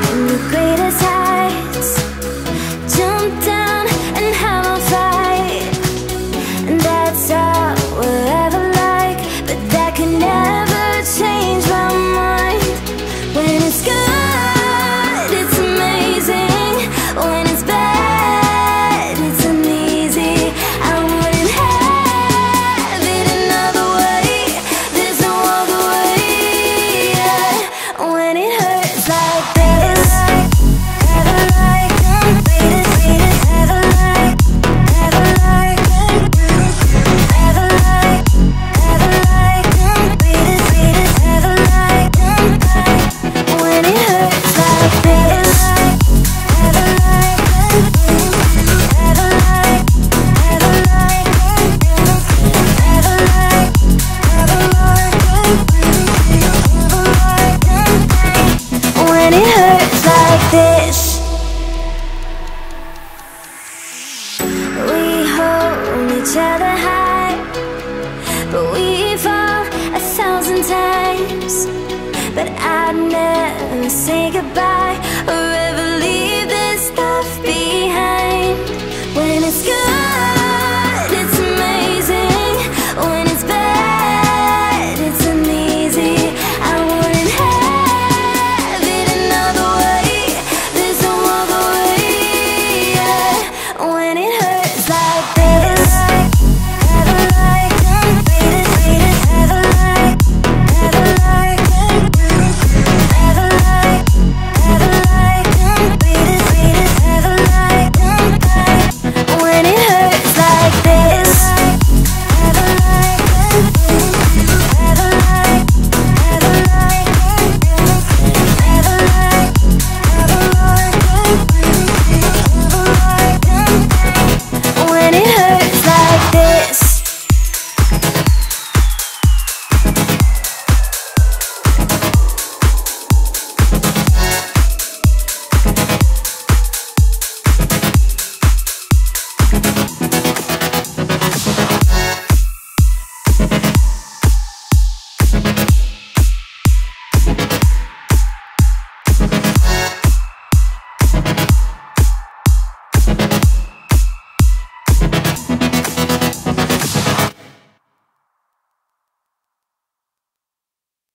I'm the greatest. each other high. But we fall a thousand times. But I'd never say goodbye.